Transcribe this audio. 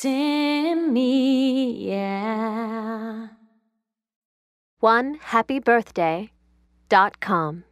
It's in me, yeah. One happy birthday dot com.